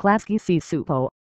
Klasky Csupo. supo.